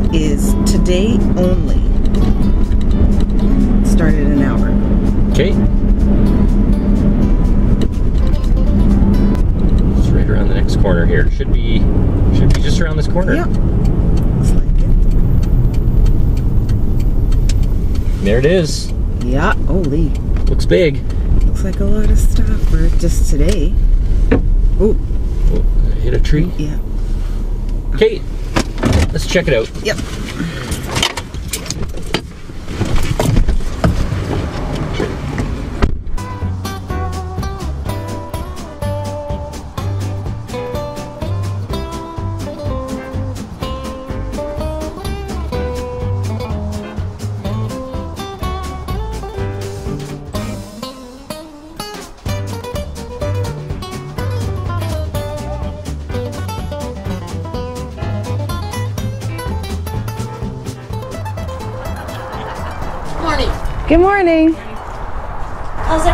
one is today only. Started an hour. Okay. It's right around the next corner here. Should be should be just around this corner. Yeah. Looks like There it is. Yeah. Holy. Looks big. Looks like a lot of stuff for just today. Oh, Oh, hit a tree. yeah. Okay. Let's check it out. Yep.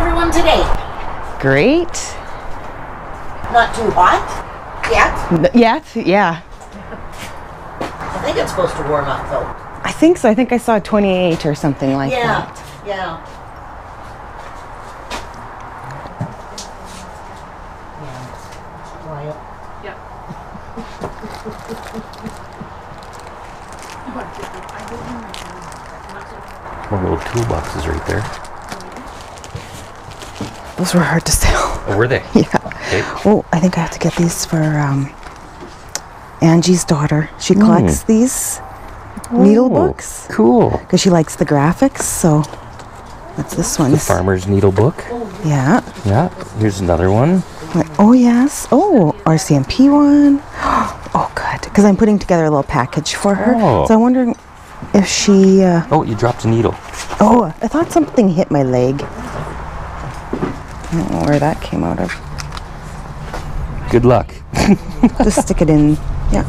Everyone today? Great. Not too hot yet? Yeah, yeah. I think it's supposed to warm up though. I think so. I think I saw 28 or something like Yeah, that. yeah. Yeah. Quiet. One little toolboxes right there. Those were hard to sell. Oh, were they? yeah. Okay. Oh, I think I have to get these for um, Angie's daughter. She collects these needle Oh, books Cool. because she likes the graphics. So that's this one. The Farmer's Needle Book. Yeah. Yeah. Here's another one. Oh yes. Oh, RCMP one. Oh, good. Because I'm putting together a little package for her. Oh. So I'm wondering if she. Uh, Oh, you dropped a needle. oh, I thought something hit my leg. I don't know where that came out of. Good luck. Just stick it in. Yeah.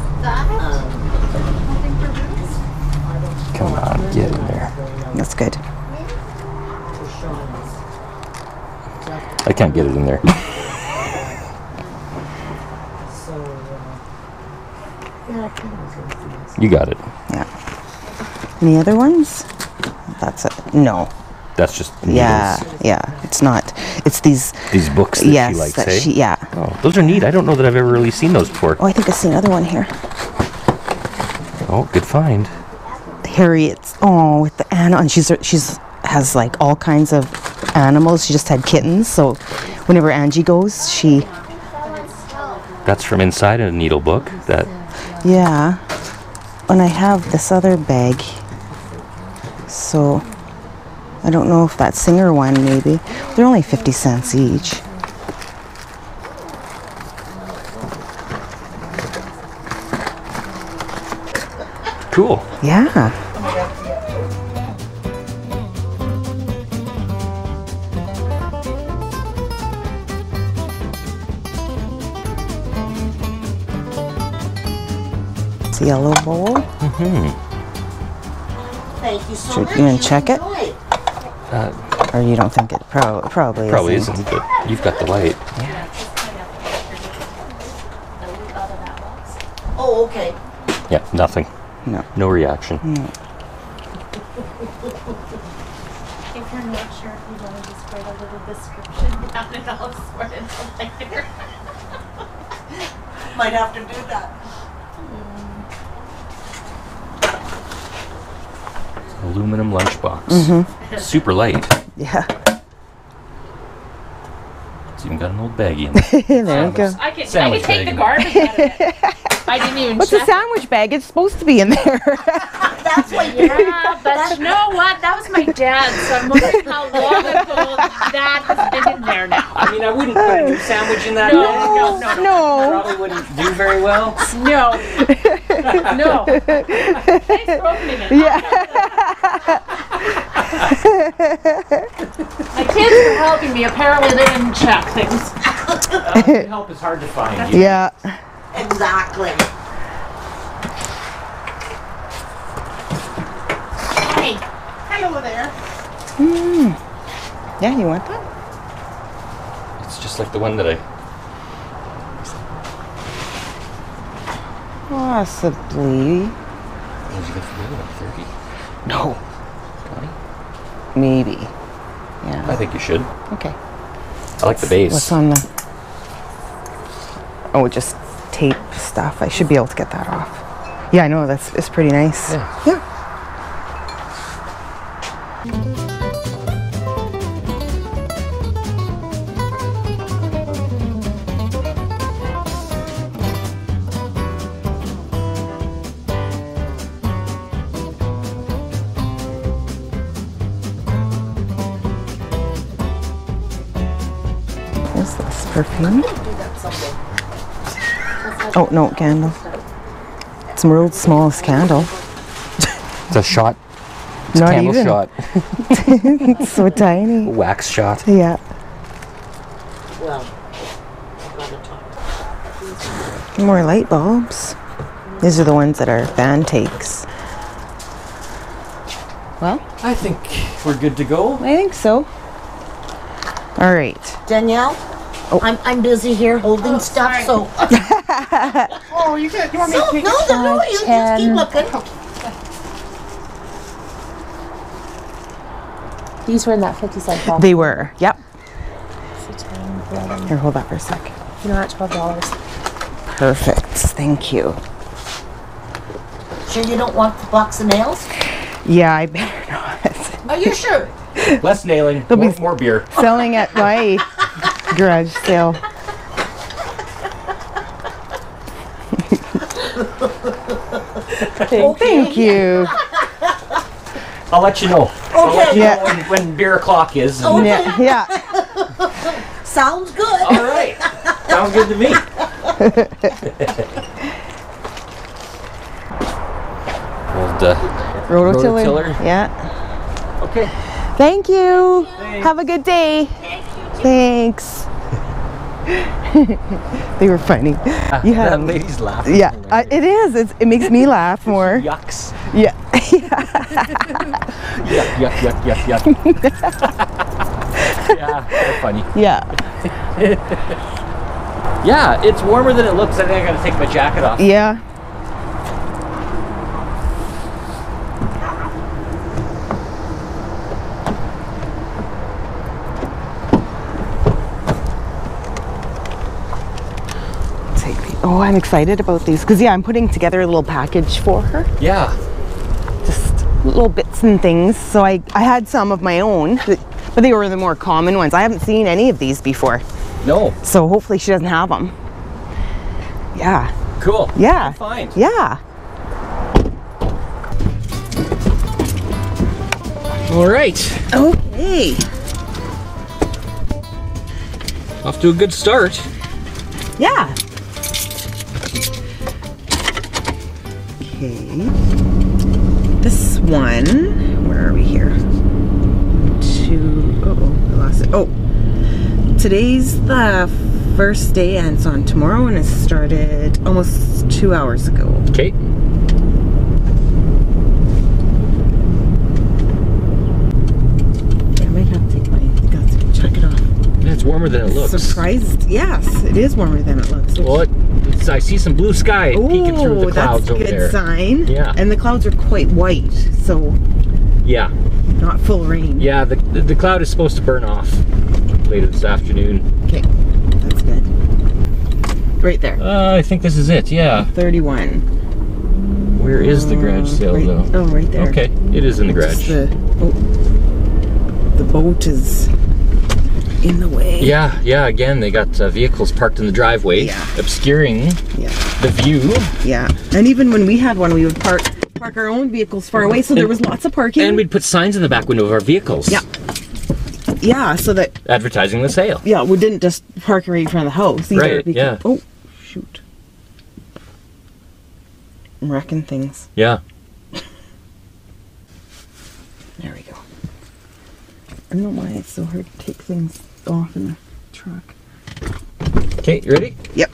Come on, get in there. That's good. I can't get it in there. You got it. Yeah. Any other ones? That's it. No. That's just needles. Yeah. Yeah. It's not. It's these. These books that yes. she likes, that eh? she. Yeah. Oh, those are neat. I don't know that I've ever really seen those before. Oh, I think I see another one here. Oh, good find. Harriet's. Oh, with the Anna, And she's she's has like all kinds of animals. She just had kittens. So whenever Angie goes, she. That's from inside a needle book. That Yeah. And I have this other bag. So I don't know if that singer one maybe. They're only 50 cents each. cool. Yeah. It's a yellow bowl. Mm-hmm. Thank you so Should much. you wanna check it? Enjoy Uh, Or you don't think it prob- probably probably isn't. isn't, but you've got the white. Oh, okay. Yeah, nothing. No. No reaction. If you're not sure if you want to just write a little description down and I'll sort it out later. Might have to do that. Aluminum lunchbox. Mm-hmm. Super light. Yeah. It's even got an old baggie in there. there you go. I can, I Sandwich can take the garbage out of it. I didn't even What's a sandwich bag? It's supposed to be in there. That's what you Yeah, but you know what? That was my dad, so I'm wondering how long ago that has been in there now. I mean, I wouldn't put a new sandwich in that. No, no, no, no. no. Probably wouldn't do very well. No. No. Thanks for opening it. My kids were helping me. Apparently they didn't check things. Uh, help is hard to find. Yeah. Exactly. Hey, hello there. Hmm. Yeah, you want that? It's just like the one that I. Possibly. What did you get for me? Like 30? No, 20? maybe. Yeah. I think you should. Okay. I like the base. What's on the? Oh, just tape stuff. I should be able to get that off. Yeah, I know. That's it's pretty nice. Yeah. Yeah. Perfume? Oh no, candle. It's the world's smallest candle. It's a shot. It's Not a candle even. shot. It's so tiny. Wax shot. Yeah. Well, by the time. More light bulbs. These are the ones that are fan takes. Well, I think we're good to go. I think so. All right. Danielle, Oh. I'm, I'm busy here holding oh, stuff, sorry. so. Oh, you can, you want me No, to take no, no, no, you just keep looking. These were in that 50 cent box. They were. Yep. So 10, 11, Here, hold that for a sec. you know, at $12. Perfect. Thank you. Sure you don't want the box of nails? Yeah, I better not. Are you sure? Less nailing. There'll More, be- more beer. Selling at my garage sale. Thank you. I'll let you know. I'll let you Yeah. know when, when beer o'clock is. Oh. Yeah, yeah. Sounds good. All right. Sounds good to me. Old, uh, Rototiller. Rototiller. Yeah. okay. Thank you. Have a good day. Thanks. they were funny. Ah, you had that lady's laughing. Yeah, I, it is. It's, it makes me laugh more. Yucks. Yeah. Yuck, yuck, yuck, yuck, yuck. yeah, they're funny. yeah. Yeah, it's warmer than it looks. I think I gotta take my jacket off. Yeah. Take the- Oh, I'm excited about these because yeah, I'm putting together a little package for her. Yeah. just little bits and things. So I, I had some of my own, but but they were the more common ones. I haven't seen any of these before. No. So hopefully she doesn't have them. Yeah. Cool. Yeah. Fine. Yeah. All right. Okay. Off to a good start. Yeah. Okay. This one, where are we here? Two, oh, I lost it. Oh, today's the first day and it's on tomorrow and it started almost two hours ago. Okay. I might have to take my guts and check it off. It's warmer than it looks. Surprised, yes, it is warmer than it looks. Well, it, it's, I see some blue sky peeking through the Oh, clouds that's a good sign. Yeah. And the clouds are quite white, so Yeah. not full rain. Yeah, the, the, the cloud is supposed to burn off later this afternoon. Okay, that's good. Right there. Uh, I think this is it, yeah. 31. Where is the garage sale, right, though? Oh, right there. Okay, it is in the garage. The, oh, the boat is in the way. Yeah, yeah, again, they got uh, vehicles parked in the driveway, Yeah. obscuring Yeah. the view. Yeah. And even when we had one, we would park park our own vehicles far away, so there was lots of parking. And we'd put signs in the back window of our vehicles. Yeah. yeah, so that Advertising the sale. yeah, we didn't just park right in front of the house either. Right, yeah. Oh, shoot. I'm wrecking things. Yeah. There we go. I don't know why it's so hard to take things off in the truck. Okay, you ready? Yep.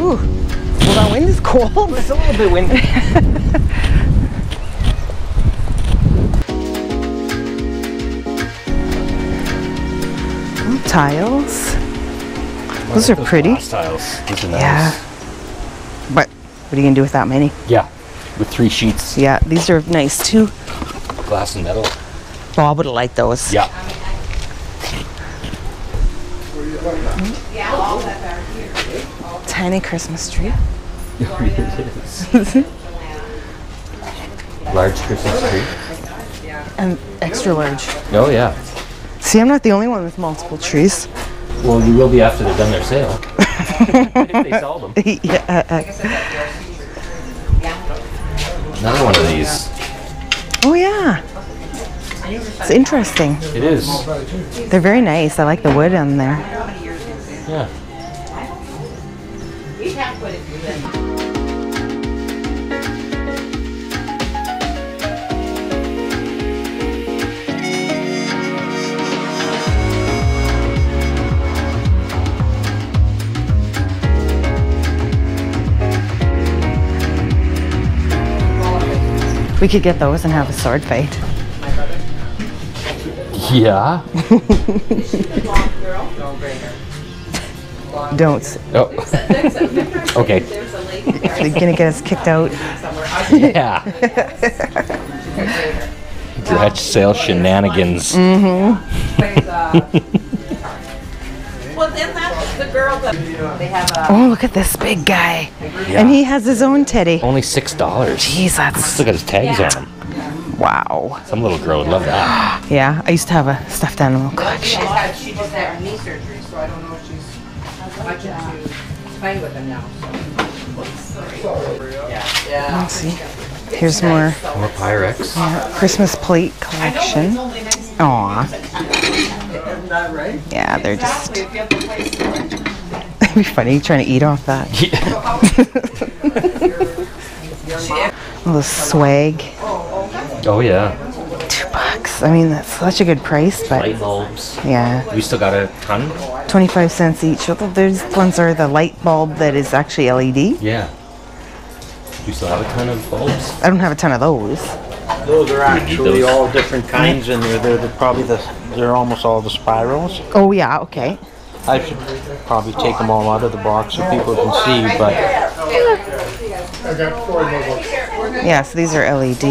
Ooh, well that wind is cold. It's a little bit windy. tiles. Those are pretty. Glass tiles. These are nice. Yeah. But what are you gonna do with that many? Yeah. With three sheets, Yeah, these are nice too. glass and metal. Oh, Bob would like those. Yeah. Tiny Christmas tree. Large Christmas tree. And extra large. Oh yeah. See, I'm not the only one with multiple trees. Well, you will be after they've done their sale. if they sell them. yeah. Another one of these. Oh yeah. It's interesting. It is. They're very nice. I like the wood on there. Yeah. We could get those and have a sword fight. Yeah. Don't. s- Oh. okay. They're gonna get us kicked out. Yeah. Garage sale shenanigans. Mm-hmm. Well, then that's the girl that they have a. Oh, look at this big guy. Yeah. And he has his own teddy. Only six dollars. Jeez, that's Look at his tags on him. wow. Some little girl would love that. Yeah, I used to have a stuffed animal She collection. just had, she just had knee surgery, so I don't know if she's much into playing with them now. Yeah. Yeah. Let's see. Here's more More Pyrex. Yeah, Christmas plate collection. Aw. Yeah, they're just. It'd be funny trying to eat off that. All the swag. Oh yeah. Two bucks. I mean, that's such a good price, but Light bulbs. yeah. We still got a ton. 25 cents each. Although Those ones are the light bulb that is actually LED. Yeah. You still have a ton of bulbs. I don't have a ton of those. Those are actually those. all different kinds and they're, they're, they're probably the, they're almost all the spirals. Oh, yeah, okay. I should probably take them all out of the box so people can see, but Yeah, so these are LED.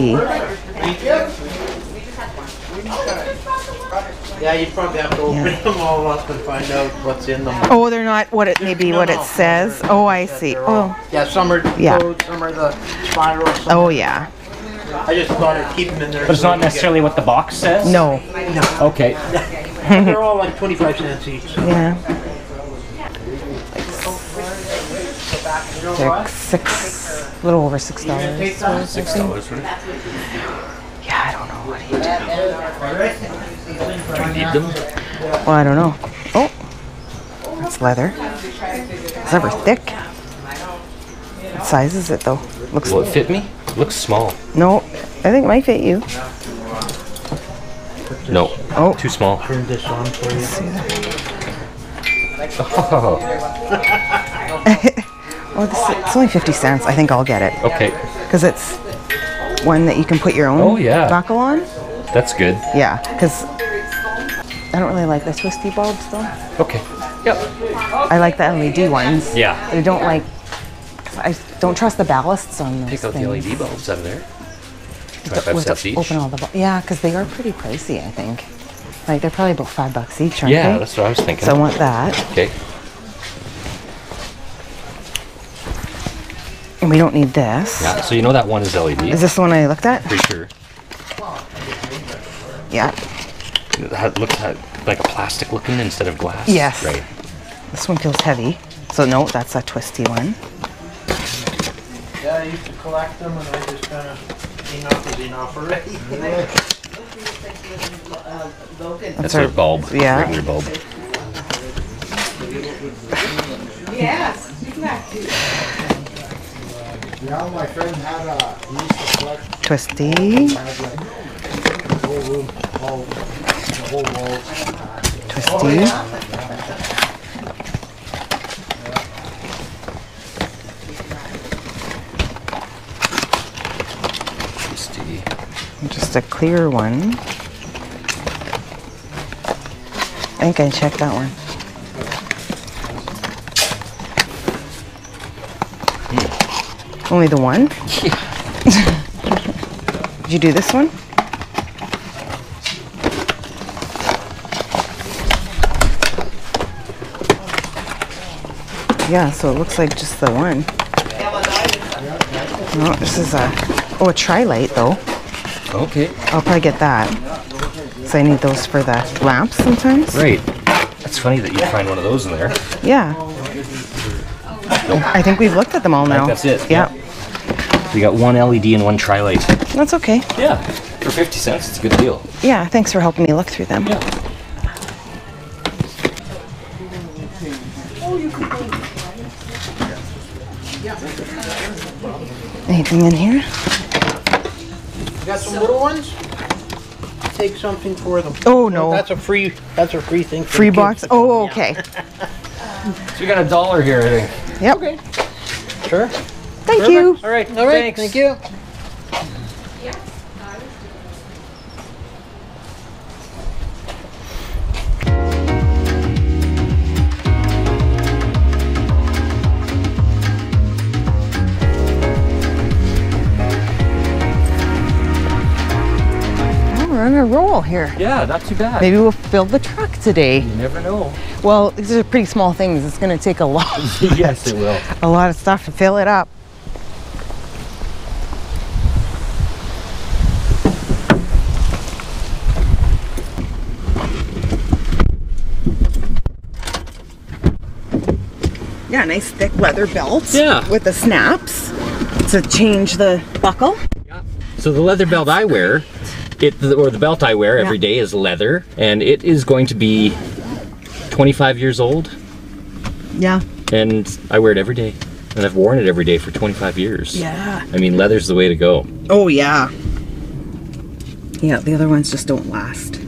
yeah, you'd probably have to open them all up and find out what's in them. Oh, they're not what it maybe No, what it says. Oh, I see. They're all- Oh, Yeah, some are Yeah. codes, some are the spirals. some- oh yeah. I just thought I'd keep them in there. But it's so not we can necessarily what the box says? No. Okay. They're all like twenty-five cents each. Yeah. They're six, a little over six dollars. Six dollars for it. Yeah, I don't know what. He, Do we need them? well, I don't know. Oh, it's leather. It's ever thick. What size is it though? Looks Will it fit me? Looks small. no. I think it might fit you. No. Oh. Too small. Turn this on for you. Oh, Oh, this, it's only fifty cents. I think I'll get it okay. because it's one that you can put your own Oh, yeah. buckle on. That's good. Yeah, because I don't really like the twisty bulbs though. Okay. Yep. I like the LED ones. Yeah. But I don't like. I don't trust the ballasts on those Take out the. LED bulbs out of there. With 25 the- cents each. Open all the yeah, because they are pretty pricey. I think. Like they're probably about five bucks each, aren't Yeah, they? that's what I was thinking. So I want that, Okay. and we don't need this. Yeah. So you know that one is LED. Is this the one I looked at? Pretty sure. Yeah. It looks like a plastic looking instead of glass. Yes. Right. This one feels heavy. So no, that's a twisty one. Yeah, I used to collect them and I just kinda, enough is enough already. That's our- our bulb. yeah. Regular bulb. Yeah, my friend had a, he used to collect, Twisty. had like the whole room, all, the whole wall. Twisty. Just a clear one. I think I checked that one. Hmm. Only the one? Did you do this one? Yeah, so it looks like just the one. No, this is a, oh, a tri-light though. Okay. I'll probably get that. So I need those for the lamps sometimes. Great. That's funny that you find one of those in there. Yeah. I think we've looked at them all now. that's it, Yeah. We got one LED and one tri-light. That's okay. Yeah. For 50 cents, it's a good deal. Yeah, thanks for helping me look through them. Yeah. Anything in here? You got some little ones? Take something for them. Oh, no. That's a free, that's a free thing. for Free box? Oh, okay. So we got a dollar here, I think. Yep. Okay. Sure. Thank you. All right. All right, Thanks. thank you. A roll here. Yeah, not too bad. Maybe we'll fill the truck today. You never know. Well, these are pretty small things. It's going to take a lot, yes, it will. a lot of stuff to fill it up. Yeah, nice thick leather belt. Yeah. With the snaps to change the buckle. Yeah. So the leather belt I wear, it or the belt I wear every Yeah. day is leather, and it is going to be 25 years old, Yeah. and I wear it every day, and I've worn it every day for 25 years. Yeah. I mean, leather's the way to go. Oh, yeah. Yeah, the other ones just don't last.